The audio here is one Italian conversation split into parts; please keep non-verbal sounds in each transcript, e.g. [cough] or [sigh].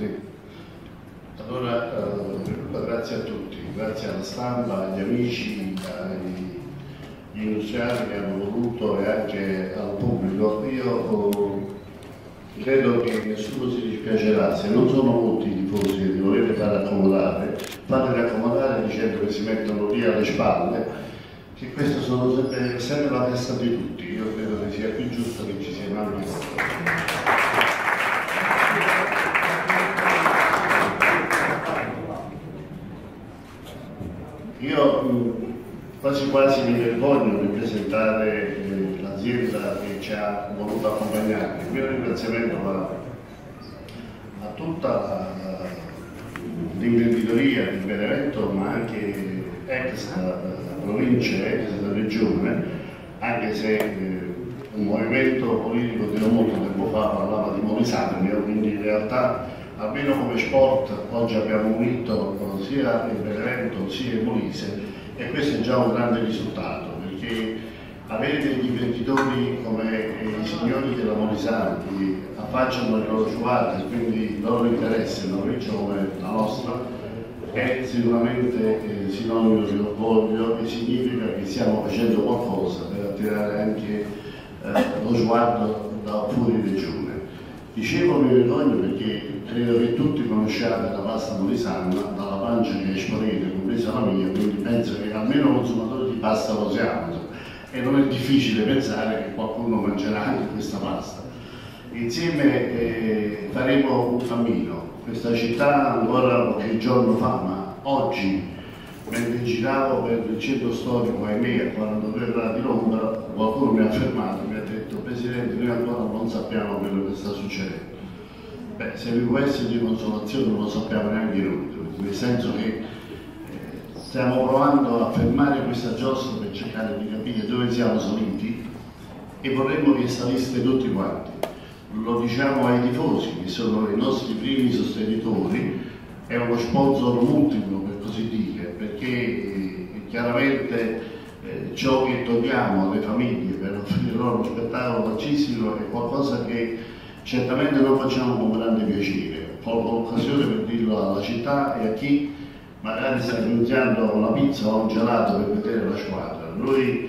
Sì. Allora, eh, grazie a tutti, grazie alla stampa, agli amici, agli industriali che hanno voluto e anche al pubblico. Io eh, credo che nessuno si dispiacerà, se non sono molti i tifosi che vi volete fare accomodare, fateli accomodare dicendo che si mettono lì alle spalle, che questa sono sempre, la testa di tutti. Io credo che sia più giusto che ci sia anche Io quasi mi vergogno di presentare eh, l'azienda che ci ha voluto accompagnare. Il mio ringraziamento va a tutta l'imprenditoria di Benevento, ma anche ex provincia, ex regione, anche se eh, un movimento politico che non molto tempo fa parlava di Molisarmio, quindi in realtà almeno come sport oggi abbiamo unito sia il Benevento sia il Molise e questo è già un grande risultato perché avere degli imprenditori come i signori della Molisano che affacciano le loro giovate quindi il loro interesse in una regione la nostra è sicuramente eh, sinonimo di orgoglio e significa che stiamo facendo qualcosa per attirare anche eh, lo sguardo da fuori regione. Dicevo mi vergogno perché credo che tutti conosciate la pasta molisana dalla pancia che esponete, compresa la mia, quindi penso che almeno consumatori di pasta lo siamo e non è difficile pensare che qualcuno mangerà anche questa pasta. Insieme eh, faremo un cammino, questa città ancora qualche giorno fa, ma oggi mentre giravo per il centro storico ahimè a 42 gradi l'ombra qualcuno mi ha fermato Presidente noi ancora non sappiamo quello che sta succedendo. Beh se vi può essere di consolazione non lo sappiamo neanche noi nel senso che eh, stiamo provando a fermare questa giostra per cercare di capire dove siamo saliti e vorremmo che saliste tutti quanti. Lo diciamo ai tifosi che sono i nostri primi sostenitori è uno sponsor multiplo per così dire, perché eh, chiaramente eh, ciò che togliamo alle famiglie per offrire loro uno spettacolo calcistico è qualcosa che certamente non facciamo con grande piacere. Colgo l'occasione per dirlo alla città e a chi magari sta iniziando una pizza o un gelato per vedere la squadra. Noi,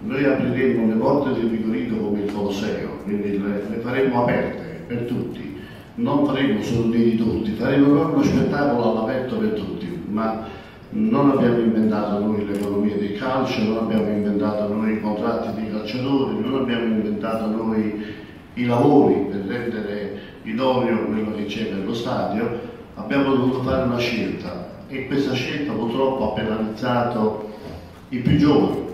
noi apriremo le porte del Vigorito come il Colosseo, quindi le, le faremo aperte per tutti non faremo solo dei ridotti, faremo proprio uno spettacolo all'aperto per tutti, ma non abbiamo inventato noi l'economia del calcio, non abbiamo inventato noi i contratti dei calciatori, non abbiamo inventato noi i lavori per rendere idoneo quello che c'è per lo stadio, abbiamo dovuto fare una scelta e questa scelta purtroppo ha penalizzato i più giovani,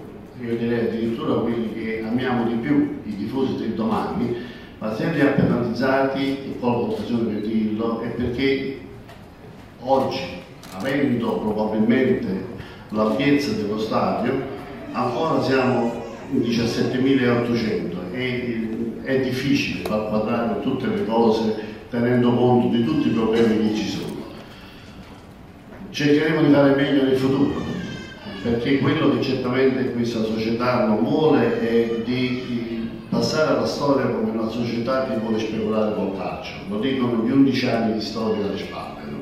io direi addirittura quelli che amiamo di più, i tifosi del domani, ma se li ha penalizzati, e colgo l'occasione per dirlo, è perché oggi, avendo probabilmente l'ampiezza dello stadio, ancora siamo in 17.800 e è difficile far quadrare tutte le cose tenendo conto di tutti i problemi che ci sono. Cercheremo di fare meglio nel futuro, perché quello che certamente questa società non vuole è di passare alla storia come una società che vuole speculare col calcio. Lo dicono gli 11 anni di storia alle spalle.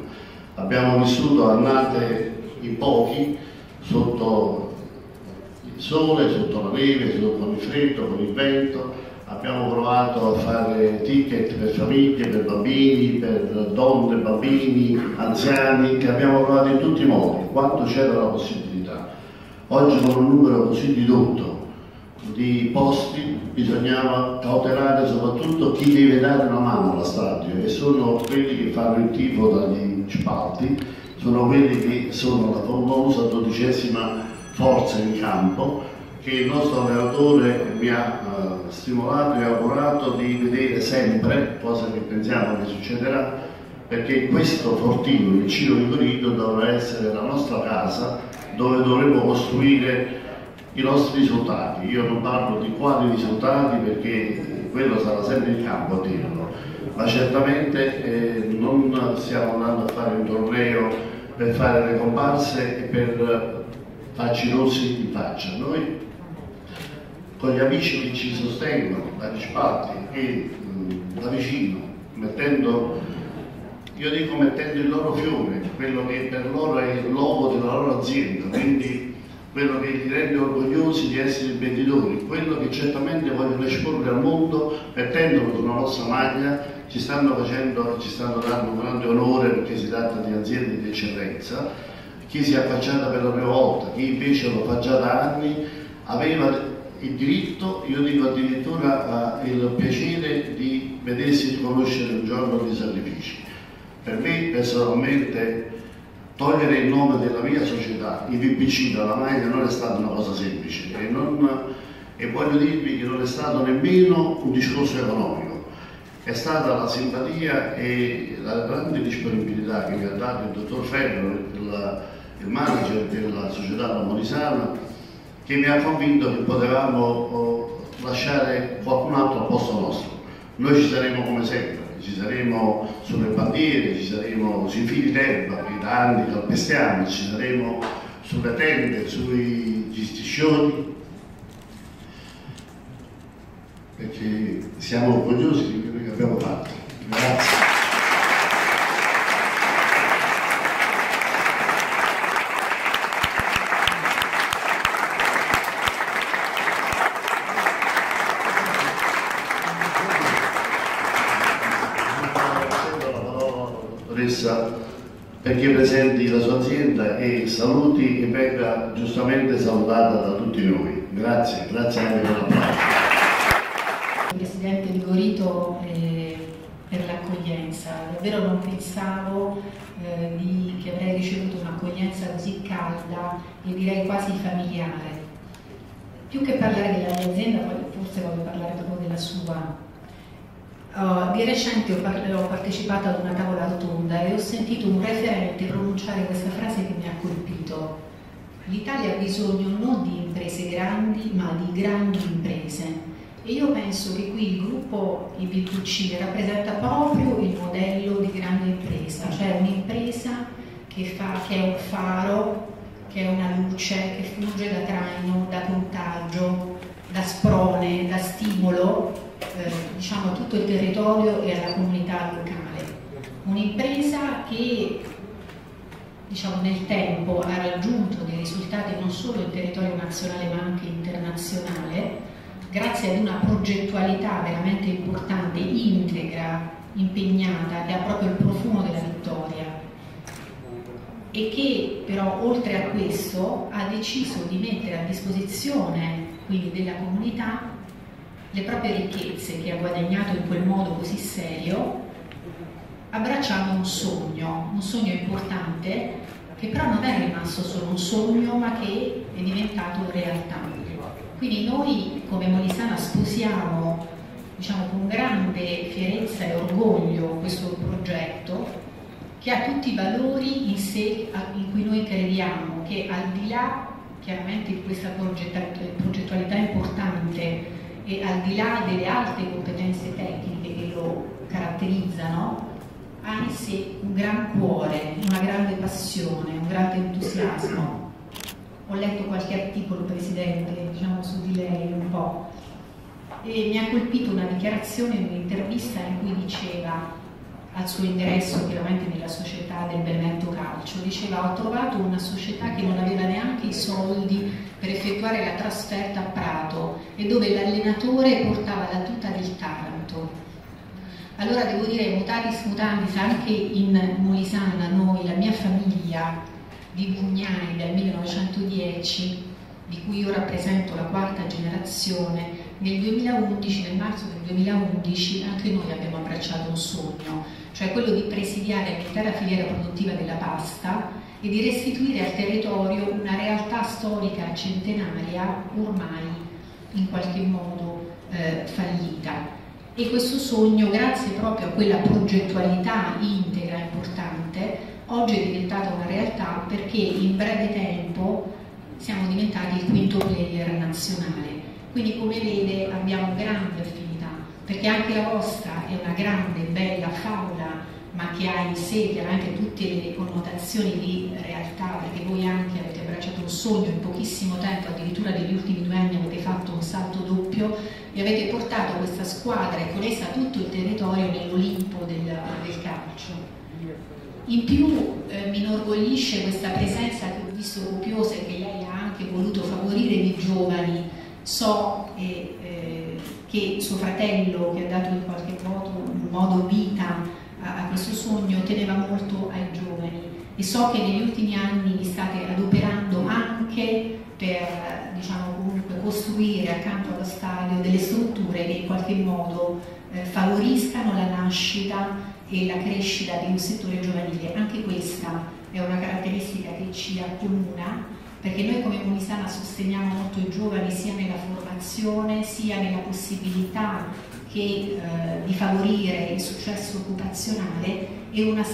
Abbiamo vissuto annate in pochi sotto il sole, sotto la neve, con il freddo, con il vento. Abbiamo provato a fare ticket per famiglie, per bambini, per donne, bambini, anziani, che abbiamo provato in tutti i modi, quanto c'era la possibilità. Oggi con un numero così ridotto di posti bisognava cautelare soprattutto chi deve dare una mano allo stadio e sono quelli che fanno il tifo dagli spalti, sono quelli che sono la famosa dodicesima forza in campo che il nostro allenatore mi ha uh, stimolato e augurato di vedere sempre, cosa che pensiamo che succederà, perché questo fortino, il Ciro Vigorito, dovrà essere la nostra casa dove dovremo costruire i nostri risultati. Io non parlo di quali risultati perché quello sarà sempre il campo a dirlo, ma certamente eh, non stiamo andando a fare un torneo per fare le comparse e per farci rossi in faccia. Noi con gli amici che ci sostengono dagli spalti e mh, da vicino, mettendo io dico mettendo il loro fiore, quello che per loro è il logo della loro azienda, quindi quello che li rende orgogliosi di essere imprenditori, quello che certamente vogliono esporre al mondo mettendolo sulla nostra maglia, ci stanno facendo, ci stanno dando un grande onore perché si tratta di aziende di eccellenza, chi si è affacciata per la prima volta, chi invece lo fa già da anni, aveva il diritto, io dico addirittura il piacere di vedersi riconoscere un giorno di sacrifici. Per me personalmente togliere il nome della mia società, i VPC dalla maglia non è stata una cosa semplice e, non, e voglio dirvi che non è stato nemmeno un discorso economico, è stata la simpatia e la grande disponibilità che mi ha dato il dottor Ferro, il, il manager della società Molisana, che mi ha convinto che potevamo oh, lasciare qualcun altro al posto nostro. Noi ci saremo come sempre ci saremo sulle bandiere, ci saremo sui fili d'erba che da anni calpestiamo, ci saremo sulle tende, sui striscioni, perché siamo orgogliosi di quello che abbiamo fatto. Grazie. Perché presenti la sua azienda e saluti e venga giustamente salutata da tutti noi. Grazie, grazie anche per l'applauso. Presidente Vigorito eh, per l'accoglienza, davvero non pensavo eh, di, che avrei ricevuto un'accoglienza così calda e direi quasi familiare. Più che parlare della mia azienda, forse voglio parlare proprio della sua Uh, di recente ho, ho, partecipato ad una tavola rotonda e ho sentito un referente pronunciare questa frase che mi ha colpito. L'Italia ha bisogno non di imprese grandi, ma di grandi imprese. E io penso che qui il gruppo IBQC rappresenta proprio il modello di grande impresa, cioè un'impresa che, che è un faro, che è una luce, che funge da traino, da contagio, da sprone, da stimolo eh, diciamo, a tutto il territorio e alla comunità locale. Un'impresa che diciamo, nel tempo ha raggiunto dei risultati non solo in territorio nazionale ma anche internazionale, grazie ad una progettualità veramente importante, integra, impegnata, che ha proprio il profumo della vittoria e che però oltre a questo ha deciso di mettere a disposizione quindi della comunità le proprie ricchezze che ha guadagnato in quel modo così serio, abbracciando un sogno, un sogno importante che però non è rimasto solo un sogno ma che è diventato realtà. Quindi noi come Molisana sposiamo diciamo, con grande fierezza e orgoglio questo progetto che ha tutti i valori in sé in cui noi crediamo, che al di là chiaramente di questa progettualità importante e al di là delle alte competenze tecniche che lo caratterizzano, ha in sé un gran cuore, una grande passione, un grande entusiasmo. Ho letto qualche articolo, Presidente, diciamo su di lei un po', e mi ha colpito una dichiarazione in un'intervista in cui diceva al suo ingresso chiaramente nella società del Benevento Calcio, diceva ho trovato una società che non aveva neanche i soldi per effettuare la trasferta a Prato e dove l'allenatore portava la tuta del Taranto. Allora devo dire, mutatis mutandis, anche in Molisana noi, la mia famiglia di Bugnani dal 1910, di cui io rappresento la quarta generazione, nel 2011, nel marzo del 2011, anche noi abbiamo abbracciato un sogno, cioè quello di presidiare l'intera filiera produttiva della pasta e di restituire al territorio una realtà storica centenaria ormai in qualche modo eh, fallita. E questo sogno, grazie proprio a quella progettualità integra importante, oggi è diventata una realtà perché in breve tempo siamo diventati il quinto player nazionale. Quindi come vede abbiamo grande affinità perché anche la vostra è una grande, bella favola, ma che ha in sé chiaramente tutte le connotazioni di realtà, perché voi anche avete abbracciato un sogno in pochissimo tempo, addirittura negli ultimi due anni avete fatto un salto doppio e avete portato questa squadra e con essa tutto il territorio nell'Olimpo del, del calcio. In più eh, mi inorgoglisce questa presenza che ho visto copiosa e che lei ha anche voluto favorire di giovani. So eh, eh, che suo fratello, che ha dato in qualche modo, in modo vita a, a questo sogno, teneva molto ai giovani e so che negli ultimi anni vi state adoperando anche per diciamo, comunque costruire accanto allo stadio delle strutture che in qualche modo eh, favoriscano la nascita e la crescita di un settore giovanile. Anche questa è una caratteristica che ci accomuna perché noi come Molisana sosteniamo molto i giovani sia nella formazione sia nella possibilità che, eh, di favorire il successo occupazionale e una,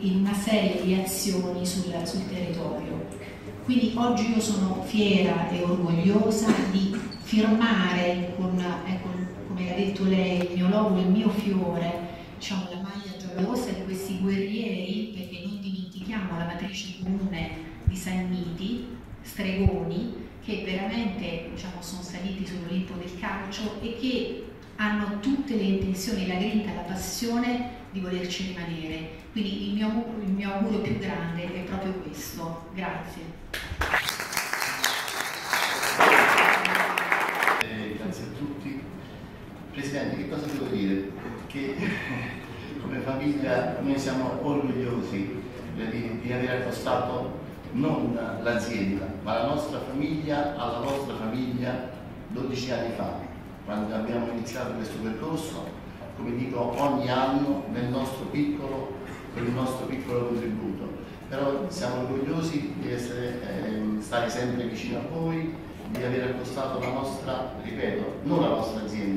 in una serie di azioni sul, sul territorio. Quindi oggi io sono fiera e orgogliosa di firmare con, ecco, come ha detto lei, il mio logo, il mio fiore, diciamo, la maglia giallorossa di questi guerrieri, perché non dimentichiamo la matrice comune di San Miti, stregoni, che veramente diciamo, sono saliti sull'Olimpo del calcio e che hanno tutte le intenzioni, la grinta, la passione di volerci rimanere. Quindi il mio, il mio augurio più grande è proprio questo. Grazie. Eh, grazie a tutti. Presidente, che cosa devo dire? Che [laughs] come famiglia noi siamo orgogliosi di, di aver accostato non l'azienda, ma la nostra famiglia alla vostra famiglia 12 anni fa, quando abbiamo iniziato questo percorso, come dico ogni anno nel nostro piccolo, con il nostro piccolo contributo. Però siamo orgogliosi di essere, eh, stare sempre vicino a voi, di aver accostato la nostra, ripeto, non la nostra azienda,